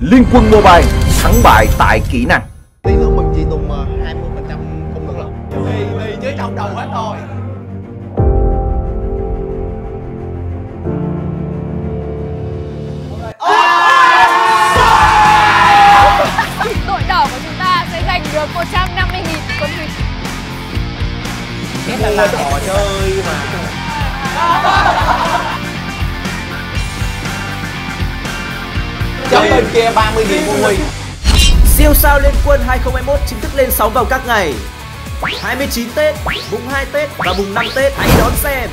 Liên quân Mobile thắng bại tại kỹ năng. Tiền lương mình chỉ tùng 20% không được lắm. Vì vì chứ trong đầu hết rồi Đội đỏ của chúng ta sẽ giành được 150.000 quân huy. Cái là trò chơi mà Trong bên kia 30 nghìn mua mình Siêu sao Liên quân 2021 chính thức lên sóng vào các ngày. 29 Tết, mùng 2 Tết và mùng 5 Tết hãy đón xem.